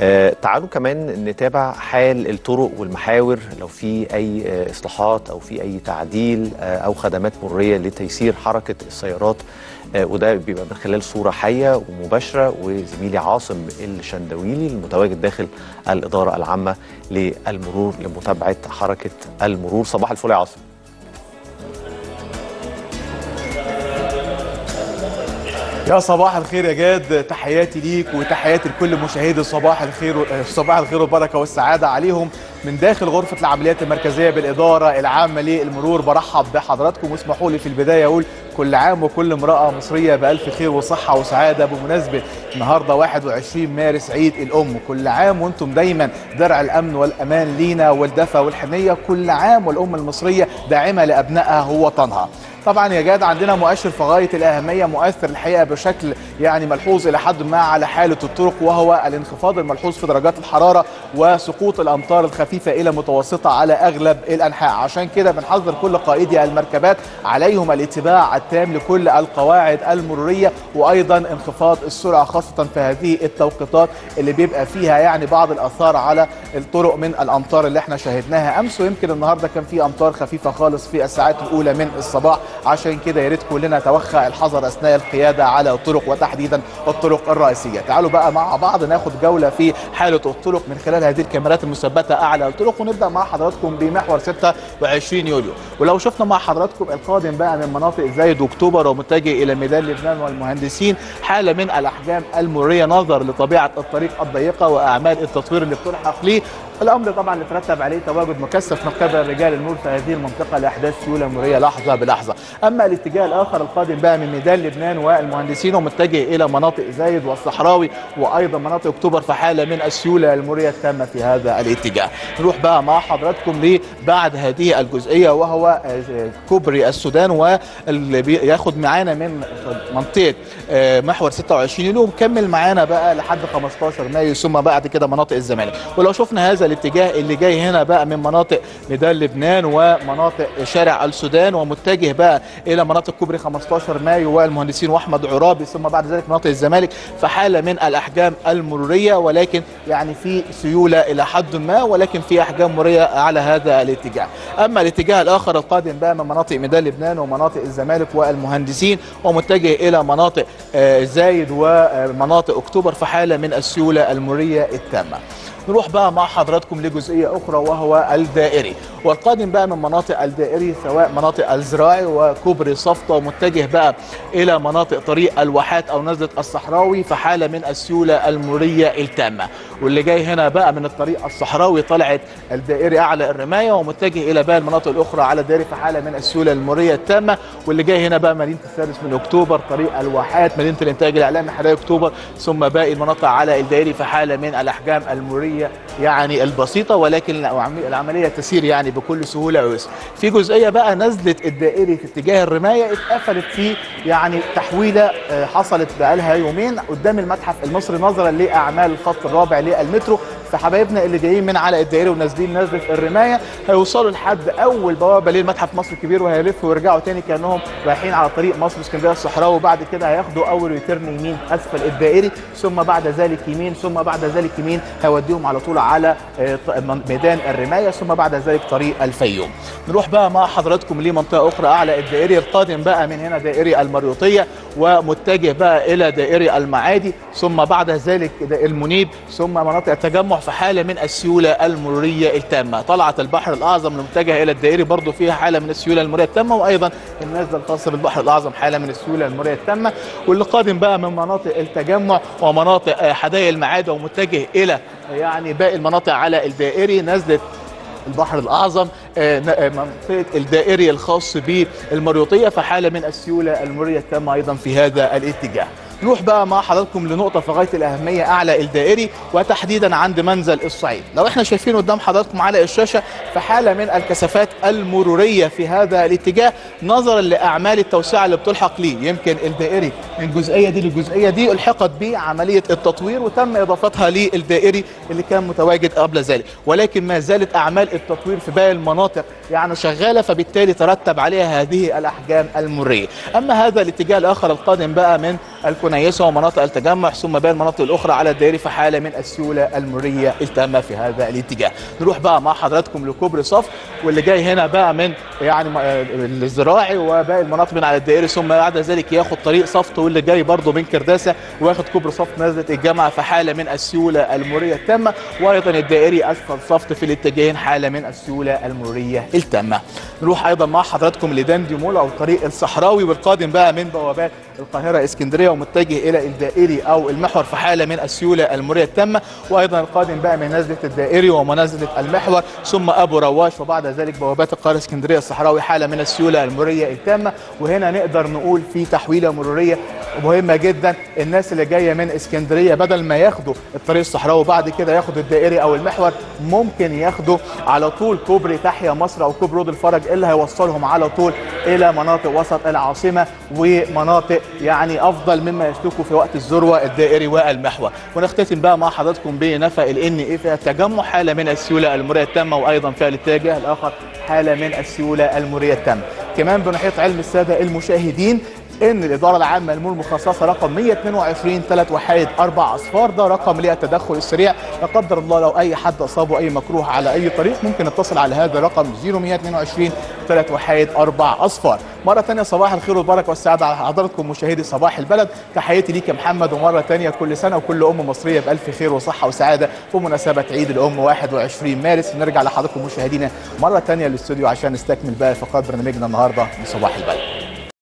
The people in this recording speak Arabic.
آه، تعالوا كمان نتابع حال الطرق والمحاور لو في أي آه، إصلاحات أو في أي تعديل آه، أو خدمات مرورية لتيسير حركة السيارات وده بيبقى من خلال صورة حية ومباشرة وزميلي عاصم الشندويلي المتواجد داخل الإدارة العامة للمرور لمتابعة حركة المرور. صباح الفل يا عاصم. يا صباح الخير يا جاد تحياتي ليك وتحياتي لكل مشاهدي صباح الخير صباح الخير والبركة والسعادة عليهم من داخل غرفة العمليات المركزية بالإدارة العامة للمرور. برحب بحضراتكم واسمحوا لي في البداية أقول كل عام وكل امرأة مصرية بألف خير وصحة وسعادة. بمناسبة النهارده 21 مارس عيد الأم كل عام وأنتم دايما درع الأمن والأمان لينا والدفى والحنية. كل عام والام المصرية داعمة لأبنائها ووطنها طبعا يا جاد عندنا مؤشر في غاية الأهمية مؤثر الحقيقة بشكل يعني ملحوظ إلى حد ما على حالة الطرق وهو الانخفاض الملحوظ في درجات الحرارة وسقوط الأمطار الخفيفة إلى متوسطة على أغلب الأنحاء. عشان كده بنحذر كل قائدي المركبات عليهم الاتباع التام لكل القواعد المرورية وأيضا انخفاض السرعة خاصة في هذه التوقيتات اللي بيبقى فيها يعني بعض الآثار على الطرق من الأمطار اللي إحنا شاهدناها. أمس ويمكن النهارده كان في أمطار خفيفة خالص في الساعات الأولى من الصباح. عشان كده يا ريت كلنا نتوخى الحذر أثناء القيادة على الطرق وتحديدا الطرق الرئيسية. تعالوا بقى مع بعض ناخد جولة في حالة الطرق من خلال هذه الكاميرات المثبتة أعلى الطرق ونبدأ مع حضراتكم بمحور 26 يوليو. ولو شفنا مع حضراتكم القادم بقى من مناطق زايد واكتوبر ومتجه إلى ميدان لبنان والمهندسين حالة من الأحجام المروريه نظر لطبيعة الطريق الضيقة وأعمال التطوير اللي بتلحق ليه. الأمر طبعا اللي ترتب عليه تواجد مكثف من قبل رجال النور في هذه المنطقة لأحداث سيولة مرورية. لحظة بلحظة. أما الاتجاه الآخر القادم بقى من ميدان لبنان والمهندسين ومتجه إلى مناطق زايد والصحراوي وأيضا مناطق أكتوبر في حالة من السيولة المرورية التامة في هذا الاتجاه. نروح بقى مع حضراتكم لبعد هذه الجزئية وهو كوبري السودان واللي بياخد معانا من منطقة محور 26 يوليو مكمل معانا بقى لحد 15 مايو ثم بعد كده مناطق الزمالك. ولو شفنا هذا الاتجاه اللي جاي هنا بقى من مناطق ميدان لبنان ومناطق شارع السودان ومتجه بقى إلى مناطق كوبري 15 مايو والمهندسين وأحمد عرابي ثم بعد ذلك مناطق الزمالك في حاله من الأحجام المرورية ولكن يعني في سيولة إلى حد ما ولكن في أحجام مرورية على هذا الاتجاه. أما الاتجاه الآخر القادم بقى من مناطق ميدان لبنان ومناطق الزمالك والمهندسين ومتجه إلى مناطق زايد ومناطق أكتوبر في حاله من السيولة المرورية التامة. نروح بقى مع حضراتكم لجزئية أخرى وهو الدائري. والقادم بقى من مناطق الدائري سواء مناطق الزراعي وكوبري صفطة ومتجه بقى إلى مناطق طريق الواحات أو نزلة الصحراوي في حالة من السيولة المروريه التامة. واللي جاي هنا بقى من الطريق الصحراوي طلعت الدائري أعلى الرماية ومتجه إلى باقي المناطق الأخرى على الدائري في حالة من السيولة المروريه التامة. واللي جاي هنا بقى مدينة السادس من أكتوبر طريق الواحات مدينة الإنتاج الإعلامي حدائق أكتوبر ثم باقي المناطق على الدائري في حالة من الأحجام المروريه يعني البسيطة. ولكن العملية تسير يعني بكل سهولة ويسر. في جزئية بقى نزله الدائري في اتجاه الرماية اتقفلت في يعني تحويلة حصلت بقى لها يومين قدام المتحف المصري نظرا لأعمال الخط الرابع للمترو فحبايبنا اللي جايين من على الدائري ونازلين نزله الرماية. هيوصلوا لحد أول بوابة للمتحف مصر الكبير وهيلفوا ويرجعوا تاني كأنهم رايحين على طريق مصر اسكندريه الصحراوي وبعد كده هياخدوا أول يوتيرن يمين أسفل الدائري ثم بعد ذلك يمين ثم بعد ذلك يمين. هيوديهم على طول على ميدان الرماية ثم بعد ذلك طريق الفيوم. نروح بقى مع حضراتكم لمنطقه أخرى أعلى الدائري. القادم بقى من هنا دائري المريوطية ومتجه بقى إلى دائري المعادي ثم بعد ذلك المنيب ثم مناطق التجمع في حاله من السيولة المرورية التامة. طلعت البحر الأعظم المتجهة إلى الدائري برضه فيها حالة من السيولة المرورية التامة وأيضا النازله الخاصه بالبحر الأعظم حالة من السيولة المرورية التامة واللي قادم بقى من مناطق التجمع ومناطق حدائق المعادي ومتجه إلى يعني باقي المناطق على الدائري نزلت البحر الأعظم منطقة الدائري الخاص بالمريوطية في حاله من السيولة المرورية التامة أيضا في هذا الاتجاه. نروح بقى مع حضراتكم لنقطة في غاية الأهمية أعلى الدائري وتحديدا عند منزل الصعيد. لو إحنا شايفين قدام حضراتكم على الشاشة في حالة من الكثافات المرورية في هذا الاتجاه نظرا لأعمال التوسعة اللي بتلحق ليه. يمكن الدائري من الجزئيه دي للجزئيه دي ألحقت بعملية التطوير وتم إضافتها للدائري اللي كان متواجد قبل ذلك. ولكن ما زالت أعمال التطوير في باقي المناطق يعني شغالة فبالتالي ترتب عليها هذه الأحجام المرورية. أما هذا الاتجاه الآخر القادم بقى من الكنيسة ومناطق التجمع ثم باقي المناطق الأخرى على الدائري في حالة من السيولة المرية التامة في هذا الاتجاه. نروح بقى مع حضراتكم لكوبري صف واللي جاي هنا بقى من يعني آه، الزراعي وباقي المناطق من على الدائري ثم بعد ذلك ياخد طريق صفت واللي جاي برضه من كرداسة واخد كوبري صفت نزلة الجامعة في حالة من السيولة المرية التامة وأيضا الدائري اسفل صفت في الاتجاهين حالة من السيولة المرية التامة. نروح أيضا مع حضراتكم لدندي مول أو الطريق الصحراوي والقادم بقى من بوابات القاهرة إسكندرية ومتجه إلى الدائري أو المحور في حالة من السيولة المرية. التامه وأيضا القادم بقى من نزلة الدائري ومنازل المحور ثم أبو رواش وبعد ذلك بوابات القاهرة اسكندرية الصحراوي حالة من السيولة المرورية. التامه وهنا نقدر نقول في تحويلة مرورية مهمة جدا. الناس اللي جاية من اسكندرية بدل ما ياخدوا الطريق الصحراوي وبعد كده ياخدوا الدائري أو المحور ممكن ياخدوا على طول كوبري تحيا مصر أو كوبري روض الفرج اللي هيوصلهم على طول إلى مناطق وسط العاصمة ومناطق يعني أفضل مما يسلكوا في وقت الذروة الدائري والمحور. ونختتم بقى مع حضراتكم بنفق الان إيه فيها تجمع حالة من السيولة المرورية التامة وأيضا فيها الاتجاه الآخر حالة من السيولة المرية التامة. كمان بنحيط علم السادة المشاهدين إن الإدارة العامة للامور المخصصة رقم 122 ثلاث وحايد أربع أصفار ده رقم للتدخل السريع. لا قدر الله لو أي حد اصابه أي مكروه على أي طريق ممكن نتصل على هذا الرقم 0122 ثلاث وحايد أربع أصفار. مرة ثانية صباح الخير والبركة والسعادة على حضراتكم مشاهدي صباح البلد. تحياتي ليك يا محمد ومرة ثانية كل سنة وكل ام مصرية بألف خير وصحة وسعادة في مناسبه عيد الأم 21 مارس. نرجع لحضراتكم مشاهدينا مرة ثانية للاستوديو عشان نستكمل بقى فقرات برنامجنا النهارده من صباح البلد.